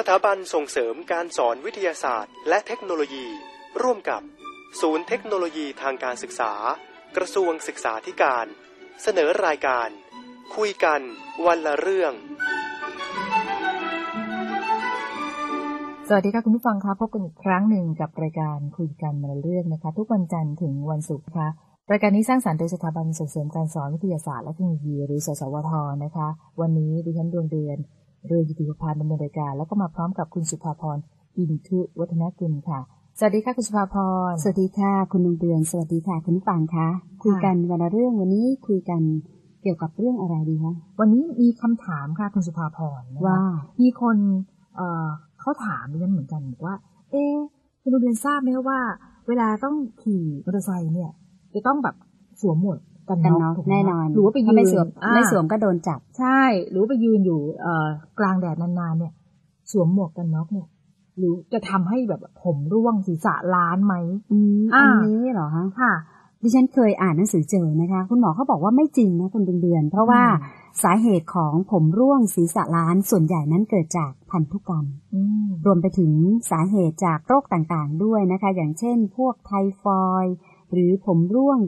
สถาบันส่งเสริมการสอนวิทยาศาสตร์ และเทคโนโลยี ร่วมกับ ศูนย์เทคโนโลยีทางการศึกษา กระทรวงศึกษาธิการ เสนอรายการ คุยกัน วันละเรื่อง สวัสดีค่ะคุณผู้ฟังคะพบกันอีกครั้งหนึ่งกับรายการคุยกันมาเรื่องนะคะ ทุกวันจันทร์ถึงวันศุกร์นะคะรายการนี้สร้างสรรค์โดยสถาบันส่งเสริมการสอนวิทยาศาสตร์และเทคโนโลยีหรือสสวทนะคะ วันนี้ดิฉันดวงเดือน เรือยุติภาพดำเนินรายการ แล้วก็มาพร้อมกับคุณสุภาพรอินทุวัฒนกุลค่ะ สวัสดีค่ะคุณสุภาพร สวัสดีค่ะ คุณดวงเดือน สวัสดีค่ะคุณผู้ฟังคะ คุยกันวันละเรื่องวันนี้คุยกันเกี่ยวกับเรื่องอะไรดีคะวันนี้มีคำถามค่ะคุณสุภาพรนะคะว่ามีคนเอ่อเขาถามดิฉันเหมือนกันบอกว่า เอ๊ะคุณดวงเดือนทราบไหมคะว่า เวลาต้องขี่มอเตอร์ไซค์เนี่ย จะต้องแบบสวมหมวก กันกันน็น็ออกกถูกไหมแน่นอนหรือว่าไปยืถ้านไม่สวมอ่าไม่สวมก็โดนจับ ใช่ หรือว่าไปยืนอยู่เอ่อกลางแดดนานๆเนี่ย สวมหมวกกันน็อกเนี่ยหรือจะทำให้แบบผมร่วงศีรษะล้านไหมอืมอ่าอันนี้เหรอคะค่ะดิฉันเคยอ่านหนังสือเจอนะคะ คุณหมอเขาบอกว่าไม่จริงนะคุณดวงเดือน เพราะว่าอืมสาเหตุของผมร่วงศีรษะล้านส่วนใหญ่นั้นเกิดจากพันธุกรรมอืมรวมไปถึงสาเหตุจากโรคต่างๆด้วยนะคะ อย่างเช่น พวกไทฟอยด์หรือผมร่วง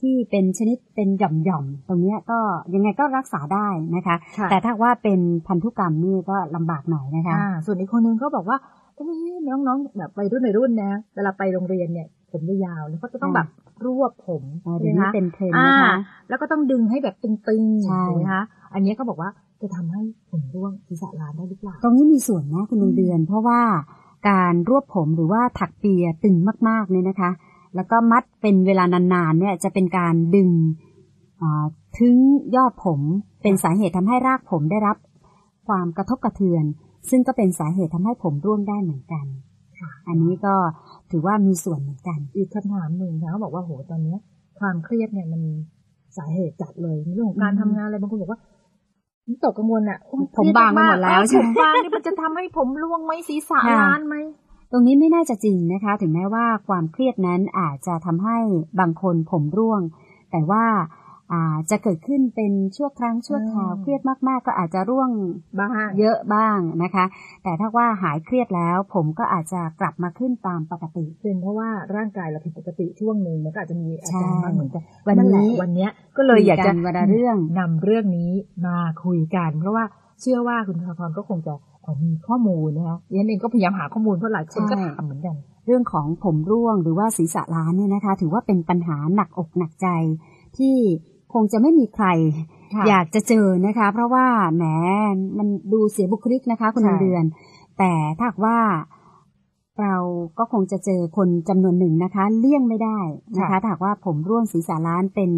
ที่เป็นชนิดเป็นหย่อมๆตรงเนี้ยก็ยังไงก็รักษาได้นะคะค่ะแต่ถ้าว่าเป็นพันธุกรรมนี่ก็ลำบากหน่อยนะคะอ่าส่วนอีกคนนึงก็บอกว่าเอ๊ะน้องๆแบบไปรุ่นในรุ่นนะเวลาไปโรงเรียนเนี่ยผมยาวๆแล้วก็จะต้องแบบรวบผมอ่าเดี๋ยวนี้ใช่ไหมคะเป็นเทรนด์อ่านะคะแล้วก็ต้องดึงให้แบบตึงๆใช่ถูกไหมคะอันนี้ก็บอกว่าจะทำให้ผมร่วงศีรษะล้านได้หรือเปล่าตรงนี้มีส่วนนะคุณดวงเดือน เพราะว่าการรวบผมหรือว่าถักเปียตึงมากๆเนี่ยนะคะ แล้วก็มัดเป็นเวลานานๆเนี่ยจะเป็นการดึงอ่าถึงยอดผมเป็นสาเหตุทำให้รากผมได้รับ ความกระทบกระเทือน ซึ่งก็เป็นสาเหตุทำให้ผมร่วงได้เหมือนกันค่ะอันนี้ก็ถือว่ามีส่วนเหมือนกัน อีกคำถามหนึ่งนะเขาบอกว่าโหตอนเนี้ย ความเครียดเนี่ยมันสาเหตุจัดเลยในเรื่องของการอืมทำงานอะไรบางคนบอกว่าตกกังวลอะผมบางไปหมดแล้วเออใช่ผไหมมบางนี่มันจะทำให้ผมร่วงไหมศีรษะค่ะล้านไหม ตรงนี้ไม่น่าจะจริงนะคะ ถึงแม้ว่าความเครียดนั้นอาจจะทำให้บางคนผมร่วง แต่ว่าอ่าจะเกิดขึ้นเป็นชั่วครั้งชั่วคราวอืมเครียดมากๆ ก็อาจจะร่วงบ้างเยอะบ้างนะคะ แต่ถ้าว่าหายเครียดแล้ว ผมก็อาจจะกลับมาขึ้นตามปกติเป็นเพราะว่าร่างกายเราผิดปกติช่วงหนึ่งมันก็อาจจะมีอาการใช่บ้างเหมือนกันวันนี้แหละวันเนี้ยก็เลยอยากจะคุยกันวันละเรื่องนำเรื่องนี้มาคุยกัน เพราะว่าเชื่อว่าคุณธนาพรก็คงจะเอ่อ มีข้อมูลนะคะดิฉันเองก็พยายามหาข้อมูลเพราะหลายคนก็ถามเหมือนกัน เรื่องของผมร่วงหรือว่าศีรษะล้านเนี่ยนะคะ ถือว่าเป็นปัญหาหนักอกหนักใจที่คงจะไม่มีใครค่ะอยากจะเจอนะคะ เพราะว่าแหมมันดูเสียบุคลิกนะคะ คุณใช่เดือน แต่ถ้าหากว่าเราก็คงจะเจอคนจำนวนหนึ่งนะคะ เลี่ยงไม่ได้นะคะถ้าหากว่าผมร่วงศีรษะล้านเป็น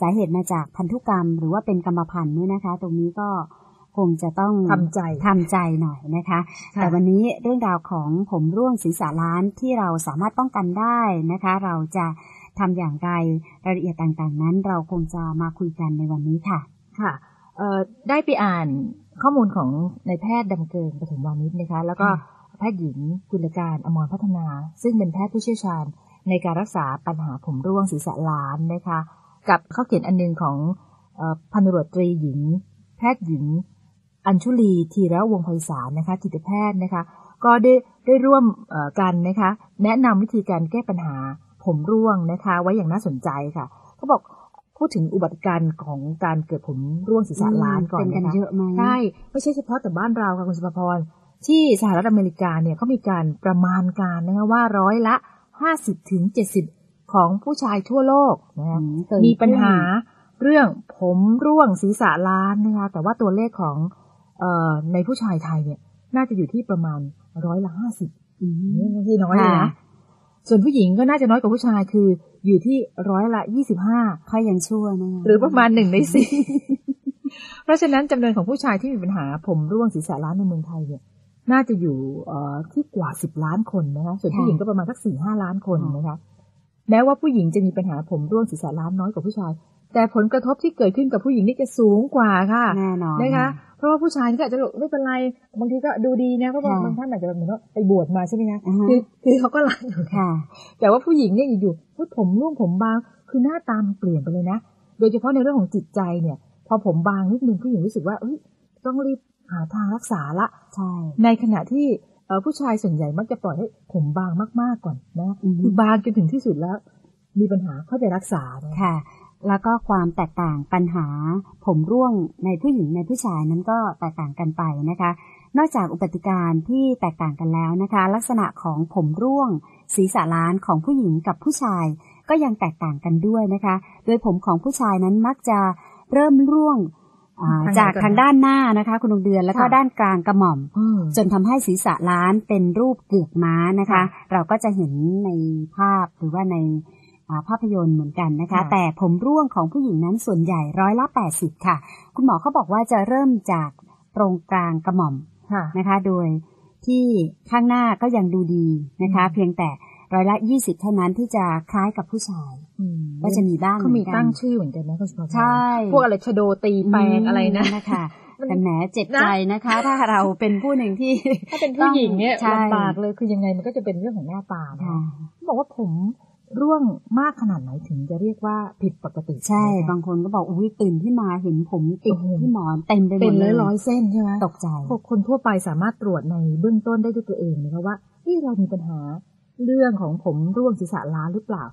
สาเหตุมาจากพันธุกรรม หรือว่าเป็นกรรมพันธุ์เนี่ยนะคะ ตรงนี้ก็ คงจะต้องทำใจทำใจหน่อยนะคะค่ะแต่วันนี้เรื่องราวของผมร่วงศีรษะล้านที่เราสามารถป้องกันได้นะคะ เราจะทำอย่างไรรายละเอียดต่างๆ นั้น เราคงจะมาคุยกันในวันนี้ค่ะ ค่ะเอ่อได้ไปอ่านข้อมูลของนายแพทย์ดำเกิงปฐมวานิชนะคะ แล้วก็ค่ะแพทย์หญิงกุลการอมรพัฒนา ซึ่งเป็นแพทย์ผู้เชี่ยวชาญในการรักษาปัญหาผมร่วงศีรษะล้านนะคะ กับข้อเขียนอันหนึงของเอ่อพันตำรวจตรีหญิง แพทย์หญิง อัญชุลีธีระวงศ์ไพศาลนะคะจิตแพทย์นะคะ ก็ได้ได้ร่วมเอ่อกันนะคะ แนะนำวิธีการแก้ปัญหาผมร่วงนะคะ ไว้อย่างน่าสนใจค่ะเขาบอกพูดถึงอุบัติการณ์ของการเกิดผมร่วงศีรษะล้านก่อนเป็นกันนะคะเยอะไหมใช่ไม่ใช่เฉพาะแต่บ้านเราค่ะคุณสุภพรที่สหรัฐอเมริกาเนี่ยเขามีการประมาณการนะคะว่าร้อยละห้าสิบถึงเจ็ดสิบของผู้ชายทั่วโลกนะคะอืเกินมีปัญหาครึ่เรื่องผมร่วงศีรษะล้านนะคะแต่ว่าตัวเลขของเอ่อ ในผู้ชายไทยเนี่ย น่าจะอยู่ที่ประมาณร้อยละห้าสิบอืมนี่ไม่ใช่น้อยเลยนะค่ะส่วนผู้หญิงก็น่าจะน้อยกว่าผู้ชายคืออยู่ที่ร้อยละยี่สิบห้าค่อยยังชั่วนะคะหรือประมาณหนึ่งในสี่เพราะฉะนั้นจำนวนของผู้ชายที่มีปัญหาผมร่วงศีรษะล้านในเมืองไทยเนี่ย น่าจะอยู่เอ่อที่กว่าสิบล้านคนนะคะส่วนผู้หญิงก็ประมาณสักสี่ห้าล้านคนนะคะแม้ว่าผู้หญิงจะมีปัญหาผมร่วงศีรษะล้านน้อยกว่าผู้ชาย แต่ผลกระทบที่เกิดขึ้นกับผู้หญิงนี่จะสูงกว่าค่ะแน่นอนนะคะ เพราะว่าผู้ชายนี่ก็อาจจะบอกไม่เป็นไรบางทีก็ดูดีนะเพราะบางค่ะบางท่านอาจจะแบบเหมือนว่าไปบวชมาใช่ไหมคะอ่าฮะคือคือเขาก็รักอยู่นะค่ะ แต่ว่าผู้หญิงเนี่ยอยู่ๆเฮ้ยผมร่วงผมบางคือหน้าตามันเปลี่ยนไปเลยนะ โดยเฉพาะในเรื่องของจิตใจเนี่ย พอผมบางนิดนึงผู้หญิงรู้สึกว่าเอ้ยต้องรีบหาทางรักษาละใช่ในขณะที่เอ่อผู้ชายส่วนใหญ่มักจะปล่อยให้ผมบางมากๆก่อนนะอือฮึคือบางจนถึงที่สุดแล้วมีปัญหาค่อยไปรักษานะค่ะ แล้วก็ความแตกต่างปัญหา ผมร่วงในผู้หญิงในผู้ชายนั้นก็แตกต่างกันไปนะคะ นอกจากอุบัติการณ์ที่แตกต่างกันแล้วนะคะ ลักษณะของผมร่วง ศีรษะล้านของผู้หญิงกับผู้ชาย ก็ยังแตกต่างกันด้วยนะคะ โดยผมของผู้ชายนั้นมักจะเริ่มร่วงอ่าจากทางด้านหน้านะคะ คุณดวงเดือนแล้วก็ด้านกลางกระหม่อมอืมจนทำให้ศีรษะล้านเป็นรูปเกือกม้านะคะค่ะเราก็จะเห็นในภาพหรือว่าในอ่า ภาพยนตร์เหมือนกันนะคะค่ะแต่ผมร่วงของผู้หญิงนั้นส่วนใหญ่ร้อยละแปดสิบค่ะ คุณหมอเขาบอกว่าจะเริ่มจากตรงกลางกระหม่อมค่ะนะคะ โดยที่ข้างหน้าก็ยังดูดีนะคะอืมเพียงแต่ร้อยละยี่สิบเท่านั้นที่จะคล้ายกับผู้ชายอืมก็จะมีบ้างเขามีหอนกันตั้งชื่อเหมือนกันนะคุณสุภาพรใช่พวกอะไรชโดตีแปลงอะไรนะนะคะมันแต่แหมเจ็บใจนะคะ ถ้าเราเป็นผู้หนึ่งที่ ถ้าเป็นผู้หญิงเนี่ยใช่ลำบากเลยคือยังไงมันก็จะเป็นเรื่องของหน้าตานะค่ะเขาบอกว่าผม ร่วงมากขนาดไหนถึงจะเรียกว่าผิดปกติ ใช่นะคะบางคนก็บอกอุ้ยตื่นขึ้นมาเห็นผมติดโอ้โหที่หมอนเต็มไปหมเป็ดนเลร้อยยร้อยๆเส้นใช่ไหมตกใจพวกคนทั่วไปสามารถตรวจในเบื้องต้นได้ด้วยตัวเองนะคะว่าที่เรามีปัญหาเรื่องของผมร่วงศีรษะล้านหรือเปล่า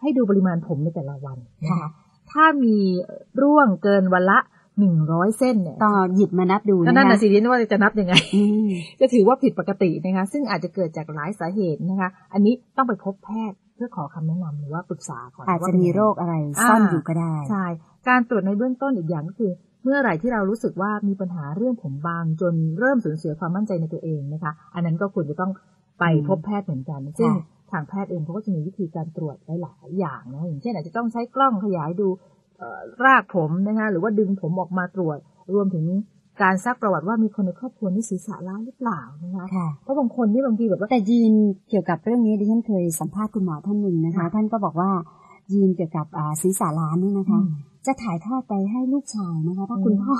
ให้ดูปริมาณผมในแต่ละวันนะคะค่ะถ้ามีร่วงเกินวันละ หนึ่งร้อยเส้นเนี่ยก็หยิบมานับดูก็นะนั่นคะน่ะสิเรียนว่าจะนับยังไงอืมจะถือว่าผิดปกตินะคะ ซึ่งอาจจะเกิดจากหลายสาเหตุนะคะ อันนี้ต้องไปพบแพทย์เพื่อขอคำแนะนำหรือว่าปรึกษาก่อนอาจว่าจะเป็นมียังไงโรคอะไรซ่อนอยู่ก็ได้ใช่การตรวจในเบื้องต้นอีกอย่างก็คือ เมื่อไหร่ที่เรารู้สึกว่ามีปัญหาเรื่องผมบางจนเริ่มสูญเสียความมั่นใจในตัวเองนะคะ อันนั้นก็ควรจะต้องไปอืมพบแพทย์เหมือนกันซึ่งค่ะทางแพทย์เองเขาก็จะมีวิธีการตรวจหลายๆอย่างนะอย่างเช่นอาจจะต้องใช้กล้องขยายดูเอ่อ รากผมนะคะหรือว่าดึงผมออกมาตรวจ รวมถึงการซักประวัติว่ามีคนในครอบครัวนี้ศีรษะล้านหรือเปล่านะคะค่ะเพราะบางคนนี่บางทีแบบว่าแต่ยีนเกี่ยวกับเรื่องนี้ดิฉันเคยสัมภาษณ์คุณหมอท่านหนึ่งนะคะค่ะท่านก็บอกว่ายีนเกี่ยวกับอ่าศีรษะล้านเนี่ยนะคะอืม จะถ่ายทอดไปให้ลูกชายนะคะถ้าอืมคุณพ่อ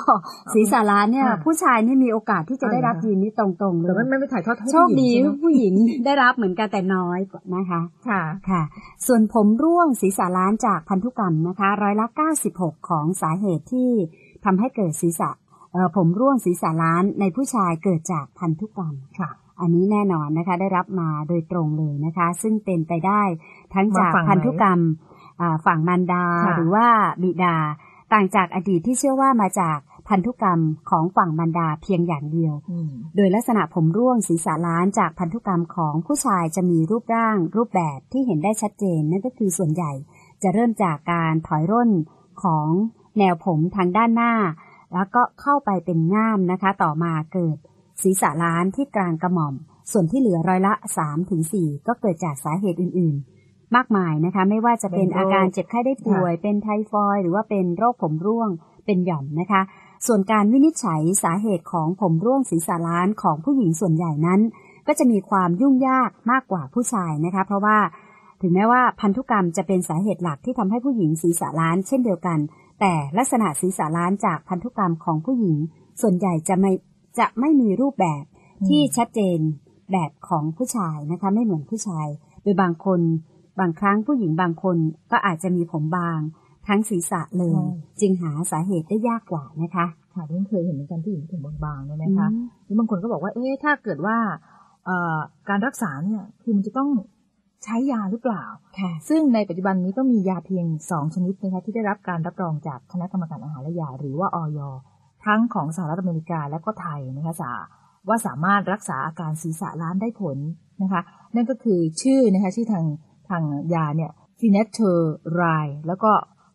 ศีรษะล้านเนี่ยค่ะผู้ชายนี่มีโอกาสที่จะได้รับอ่ายีนนี้ตรงๆเลแต่ยไม่ไม่ไม่ถ่ายทอดให้โชคดีผู้หญิงใช่ไหมผู้หญิงได้รับเหมือนกันแต่น้อยกว่านะคะ ค่ะค่ะ ส่วนผมร่วงศีรษะล้านจากพันธุกรรมนะคะร้อยละ96ของสาเหตุที่ทำให้เกิดศีรษะเอ่อผมร่วงศีรษะล้านในผู้ชายเกิดจากพันธุกรรมค่ะ อันนี้แน่นอนนะคะได้รับมาโดยตรงเลยนะคะ ซึ่งเป็นไปได้ทั้งจากมาฝั่งไหนพันธุกรรมอ่า ฝั่งมารดาค่ะหรือว่าบิดา ต่างจากอดีตที่เชื่อว่ามาจากพันธุกรรมของฝั่งมารดาเพียงอย่างเดียวอืมโดยลักษณะผมร่วงศีรษะล้านจากพันธุกรรมของผู้ชายจะมีรูปร่าง รูปแบบที่เห็นได้ชัดเจนนั่นก็คือส่วนใหญ่ จะเริ่มจากการถอยร่นของแนวผมทางด้านหน้า แล้วก็เข้าไปเป็นง่ามนะคะ ต่อมาเกิด ศีรษะล้านที่กลางกระหม่อม ส่วนที่เหลือร้อยละ3ถึง4ก็เกิดจากสาเหตุอื่นๆ มากมายนะคะ ไม่ว่าจะเป็นเป็นโรคอาการเจ็บไข้ได้ป่วย เป็นไทฟอยด์หรือว่าเป็นโรคผมร่วง เป็นหย่อมนะคะ ส่วนการวินิจฉัยสาเหตุของผมร่วงศีรษะล้านของผู้หญิงส่วนใหญ่นั้น ก็จะมีความยุ่งยากมากกว่าผู้ชายนะคะ เพราะว่าถึงแม้ว่าพันธุกรรมจะเป็นสาเหตุหลักที่ทำให้ผู้หญิงศีรษะล้านเช่นเดียวกัน แต่ลักษณะศีรษะล้านจากพันธุกรรมของผู้หญิง ส่วนใหญ่จะไม่จะไม่มีรูปแบบที่ชัดเจนแบบของผู้ชายนะคะ ไม่เหมือนผู้ชาย โดยบางคน บางครั้งผู้หญิงบางคนก็อาจจะมีผมบาง ทั้งศีรษะเลยใช่จึงหาสาเหตุได้ยากกว่านะคะค่ะที่เคยเห็นเหมือนกันผู้หญิงผมบางๆเนี่ยนะคะอืมหรือบางคนก็บอกว่า เอ๊ะถ้าเกิดว่าเอ่อการรักษาเนี่ยคือมันจะต้องใช้ยาหรือเปล่าค่ะซึ่งในปัจจุบันนี้ก็มียาเพียงสองชนิดนะคะที่ได้รับการรับรองจากคณะกรรมการอาหารและยา หรือว่าออยทั้งของสหรัฐอเมริกาและก็ไทยนะคะสาว่าสามารถรักษาอาการศีรษะล้านได้ผลนะคะ นั่นก็คือชื่อนะคะชื่อทาง ทางยาเนี่ย Finasteride แล้วก็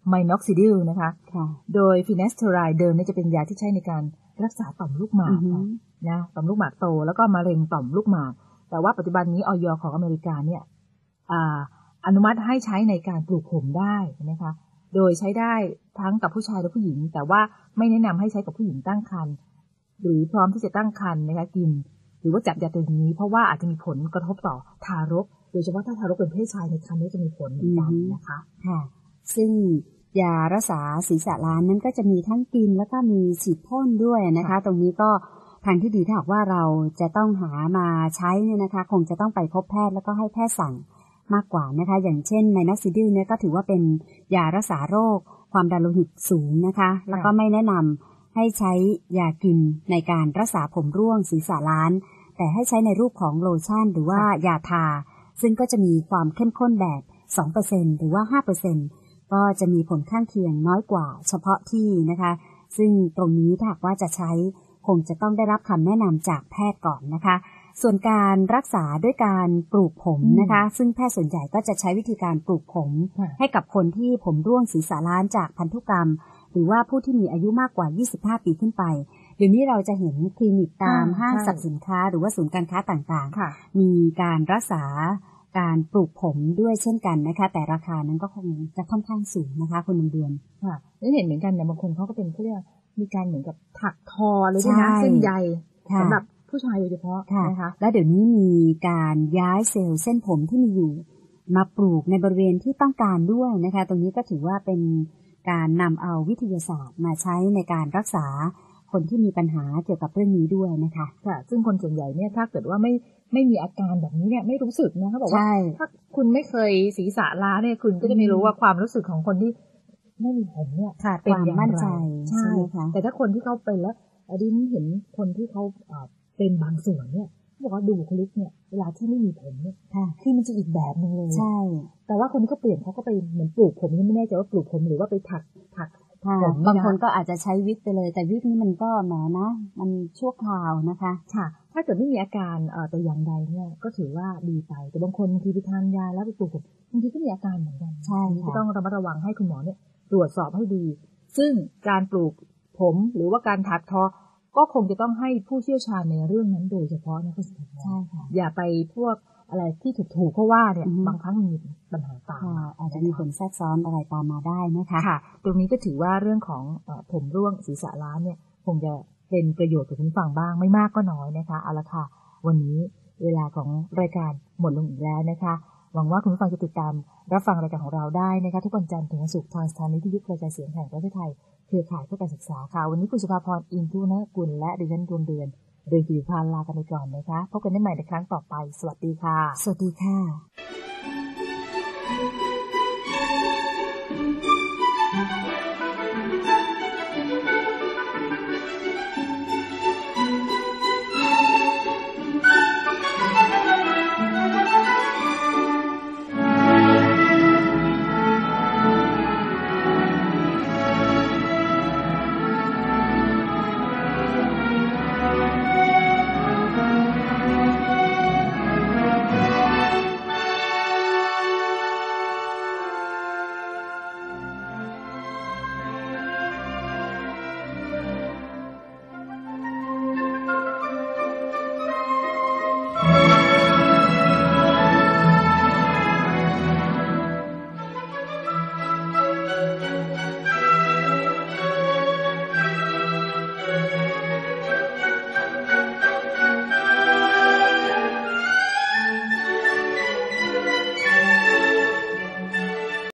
Minoxidil นะคะค่ะโดย Finasteride เดิมเนี่ยจะเป็นยาที่ใช้ในการรักษาต่อมลูกหมาก อือฮึค่ะนะต่อมลูกหมากโตแล้วก็มะเร็งต่อมลูกหมาก แต่ว่าปัจจุบันนี้อย.ของอเมริกาเนี่ยอ่าอนุมัติให้ใช้ในการปลูกผมได้นะคะ โดยใช้ได้ทั้งกับผู้ชายและผู้หญิง แต่ว่าไม่แนะนำให้ใช้กับผู้หญิงตั้งครรภ์หรือพร้อมที่จะตั้งครรภ์นะคะกิน หรือว่าจับยาตัวนี้ เพราะว่าอาจจะมีผลกระทบต่อทารก โดยเฉพาะถ้าทารกเป็นเพศชายในครรภ์นี้จะมีผลเหมือนกันนะคะค่ะ ซึ่งยารักษาศีรษะล้านนั้นก็จะมีทั้งกินแล้วก็มีฉีดพ่นด้วยนะคะค่ะตรงนี้ก็ทางที่ดีถ้าหากว่าเราจะต้องหามาใช้เนี่ยนะคะ คงจะต้องไปพบแพทย์แล้วก็ให้แพทย์สั่งมากกว่านะคะ อย่างเช่นในนักซิดิลเนี่ยก็ถือว่าเป็นยารักษาโรค ความดันโลหิตสูงนะคะ แล้วก็ไม่แนะนำให้ใช้ยากินในการรักษาผมร่วงศีรษะล้าน แต่ให้ใช้ในรูปของโลชั่น หรือว่ายาทา ซึ่งก็จะมีความเข้มข้นแบบ 2%หรือว่า 5%ก็จะมีผลข้างเคียงน้อยกว่าเฉพาะที่นะคะ ซึ่งตรงนี้ถ้าหากว่าจะใช้คงจะต้องได้รับคำแนะนำจากแพทย์ก่อนนะคะ ส่วนการรักษาด้วยการปลูกผมนะคะ ซึ่งแพทย์ส่วนใหญ่ก็จะใช้วิธีการปลูกผมค่ะให้กับคนที่ผมร่วงศีรษะล้านจากพันธุกรรม หรือว่าผู้ที่มีอายุมากกว่า 25 ปีขึ้นไป เดี๋ยวนี้เราจะเห็นคลินิกตามอ่าห้างใช่สรรพสินค้า หรือว่าศูนย์การค้าต่างค่ะๆมีการรักษาการปลูกผมด้วยเช่นกันนะคะ แต่ราคานั้นก็คงจะค่อนข้างสูงนะคะคุณลำเดือนค่ะนี่เห็นเหมือนกันนะบางคนเขาก็เป็นเขาเรียกว่ามีการเหมือนกับถักทอเลยด้วยนะใช่เส้นใยค่ะสำหรับผู้ชายโดยเฉพาะค่ะนะคะ แล้วเดี๋ยวนี้มีการย้ายเซลล์เส้นผมที่มีอยู่ มาปลูกในบริเวณที่ต้องการด้วยนะคะ ตรงนี้ก็ถือว่าเป็นการนำเอาวิทยาศาสตร์มาใช้ในการรักษา คนที่มีปัญหาเกี่ยวกับเรื่องนี้ด้วยนะคะ ค่ะ ซึ่งคนส่วนใหญ่เนี่ยถ้าเกิดว่าไม่ไม่มีอาการแบบนี้เนี่ยไม่รู้สึกนะเขาบอกว่าใช่ถ้าคุณไม่เคยศีรษะล้าเนี่ยคุณก็จะไม่รู้ว่าความรู้สึกของคนที่ไม่มีผมเนี่ยขาดเป็คนวามอย่างมั่นไรใจใช่ใช่ไหมคะแต่ถ้าคนที่เขาเป็นแล้วอดินเห็นคนที่เขาเอ่อเป็นบางส่วนเนี่ยเขาบอกว่าดูบุคลิกเนี่ยเวลาที่ไม่มีผมเนี่ยค่ะคือมันจะอีกแบบหนึงเลยใช่ แต่ว่าคนที่เขาเปลี่ยนเขาก็ไปเหมือนปลูกผมยังไม่แน่ใจว่าปลูกผมหรือว่าไปถักถักค่ะผมนี่นะ บางคนก็อาจจะใช้วิกไปเลย แต่วิกนี่มันก็แหมนะ มันชั่วคราวนะคะค่ะ ถ้าเกิดไม่มีอาการเอ่อแต่อย่างใดเนี่ยก็ถือว่าดีไปแต่บางคนบางทีไปทานยาแล้วไปปลูกผมบางทีก็มีอาการเหมือนกันใช่ค่ะก็ต้องระมัดระวังให้คุณหมอเนี่ยตรวจสอบให้ดี ซึ่งการปลูกผมหรือว่าการถักทอก็คงจะต้องให้ผู้เชี่ยวชาญในเรื่องนั้นโดยเฉพาะนะคุณสุภาพรใช่ค่ะอย่าไปพวก อะไรที่ถูกๆเพราะว่าเนี่ยอือฮึบางครั้งมันมีปัญหาตามค่ะมาอาจจะมีผลแทรกซ้อนอะไรตามมาได้นะคะค่ะ ตรงนี้ก็ถือว่าเรื่องของเออผมร่วงศีรษะล้านเนี่ยคงจะเป็นประโยชน์กับคุณผู้ฟังบ้างไม่มากก็น้อยนะคะเอาละค่ะ วันนี้เวลาของรายการหมดลงอีกแล้วนะคะ หวังว่าคุณผู้ฟังจะติดตาม รับฟังรายการของเราได้นะคะทุกวันจันทร์ถึงวันศุกร์ทางสถานีวิทยุกระจายเสียงแห่งประเทศไทยเครือข่ายเพื่อการศึกษาค่ะ วันนี้คุณสุภาพรอินทุนะกุลและดิฉันดวงเดือน โดยกิวพานลากันไปก่อนนะคะ พบกันได้ใหม่ในครั้งต่อไป สวัสดีค่ะ สวัสดีค่ะ